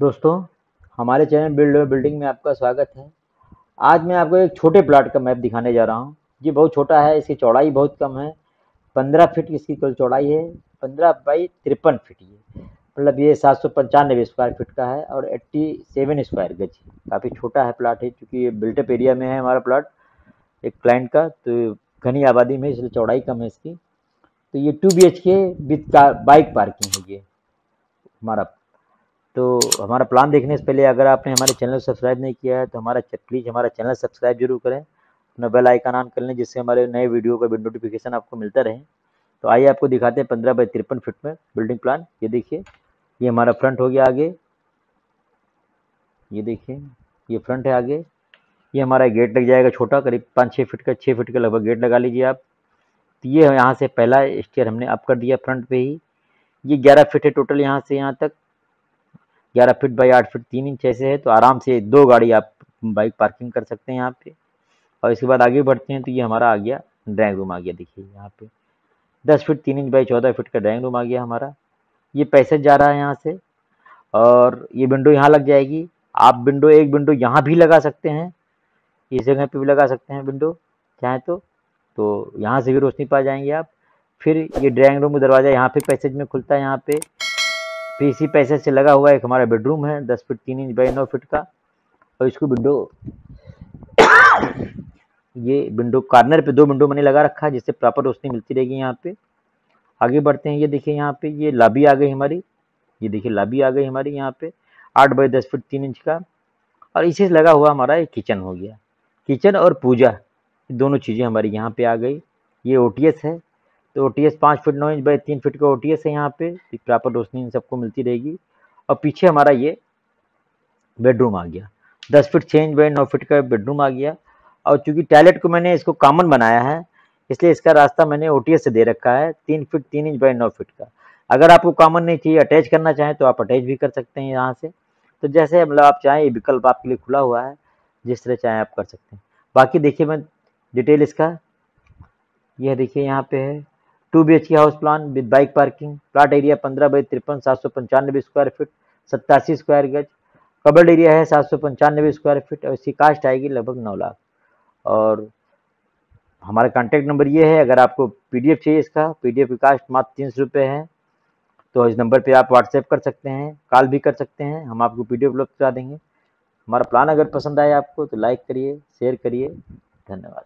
दोस्तों, हमारे channel build building में आपका स्वागत है। आज मैं आपको एक छोटे प्लाट का मैप दिखाने जा रहा हूँ। ये बहुत छोटा है, इसकी चौड़ाई बहुत कम है। पंद्रह फीट इसकी कुल चौड़ाई है, पंद्रह बाई तिरपन फीट ये। मतलब ये सात सौ पंचानवे स्क्वायर फीट का है और एट्टी सेवन स्क्वायर गज काफ़ी छोटा है प्लाट है, क्योंकि ये बिल्टअप एरिया में है हमारा प्लाट, एक क्लाइंट का तो घनी आबादी में इसलिए चौड़ाई कम है इसकी। तो ये two B H K with bike parking है ये, हमारा तो हमारा प्लान देखने से पहले अगर आपने हमारे चैनल सब्सक्राइब नहीं किया है तो हमारा प्लीज़ हमारा चैनल सब्सक्राइब ज़रूर करें। अपना बेल आइकन ऑन कर लें, जिससे हमारे नए वीडियो का नोटिफिकेशन आपको मिलता रहे। तो आइए आपको दिखाते हैं पंद्रह बाई तिरपन फिट में बिल्डिंग प्लान ये देखिए, ये हमारा फ्रंट हो गया आगे। ये देखिए, ये फ्रंट है आगे। ये हमारा गेट लग जाएगा छोटा, करीब पाँच छः फिट का छः फिट का लगभग गेट लगा लीजिए आप। तो ये यहाँ से पहला स्टेयर हमने अप कर दिया फ्रंट पे ही। ये ग्यारह फिट है टोटल यहाँ से यहाँ तक। ग्यारह फिट बाई आठ फिट तीन इंच ऐसे है तो आराम से दो गाड़ी आप बाइक पार्किंग कर सकते हैं यहाँ पे। और इसके बाद आगे बढ़ते हैं तो ये हमारा आ गया ड्राइंग रूम आ गया, देखिए यहाँ पे। दस फिट तीन इंच बाई चौदह फिट का ड्राइंग रूम आ गया हमारा। ये पैसेज जा रहा है यहाँ से, और ये विंडो यहाँ लग जाएगी। आप विंडो, एक विंडो यहाँ भी लगा सकते हैं। इस जगह पे भी लगा सकते हैं विंडो, चाहे तो। तो यहाँ से भी रोशनी पा जाएँगे आप। फिर ये ड्राइंग रूम का दरवाज़ा यहाँ पे पैसेज में खुलता है यहाँ पे। फिर इसी पैसेज से लगा हुआ एक हमारा बेडरूम है, दस फीट, तीन इंच बाई नौ फीट का। और इसको विंडो, ये विंडो, कार्नर पे दो विंडो मैंने लगा रखा है, जिससे प्रॉपर रोशनी मिलती रहेगी यहाँ पे। आगे बढ़ते हैं, ये देखिए यहाँ पे, ये लाबी आ गई हमारी। ये देखिए लाबी आ गई हमारी यहाँ पे, आठ बाई दस फीट, तीन इंच का। और इसी से लगा हुआ हमारा एक किचन हो गया। किचन और पूजा, दोनों चीज़ें हमारी यहाँ पे आ गई। ये ओटीएस है तो ओ टी एस पाँच फिट नौ इंच बाई तीन फिट का ओ टी एस है यहाँ पे प्रॉपर रोशनी इन सबको मिलती रहेगी। और पीछे हमारा ये बेडरूम आ गया। दस फिट छः इंच बाई नौ फिट का बेडरूम आ गया। और चूँकि टॉयलेट को मैंने इसको कॉमन बनाया है, इसलिए इसका रास्ता मैंने ओ टी एस से दे रखा है, तीन फिट तीन इंच बाई नौ फिट का। अगर आपको कॉमन नहीं चाहिए अटैच करना चाहें तो आप अटैच भी कर सकते हैं यहाँ से। तो जैसे मतलब आप चाहें, ये विकल्प आपके लिए खुला हुआ है, जिस तरह चाहें आप कर सकते हैं। बाकी देखिए मैं डिटेल इसका। यह देखिए यहाँ पे है। Two B H K house plan with bike parking, plot area पंद्रह बाई तिरपन, सात सौ पंचानवे स्क्वायर फीट सत्तासी स्क्वायर गज। कबर्ड एरिया है सात सौ पंचानवे स्क्वायर फीट और इसकी कास्ट आएगी लगभग नौ लाख। और हमारा कॉन्टैक्ट नंबर ये है, अगर आपको पीडीएफ चाहिए इसका पी पीडीएफ की कास्ट मात्र तीन सौ रुपये है। तो इस नंबर पे आप व्हाट्सएप कर सकते हैं कॉल भी कर सकते हैं, हम आपको पीडीएफ उपलब्ध करा देंगे। हमारा प्लान अगर पसंद आए आपको तो लाइक करिए शेयर करिए। धन्यवाद।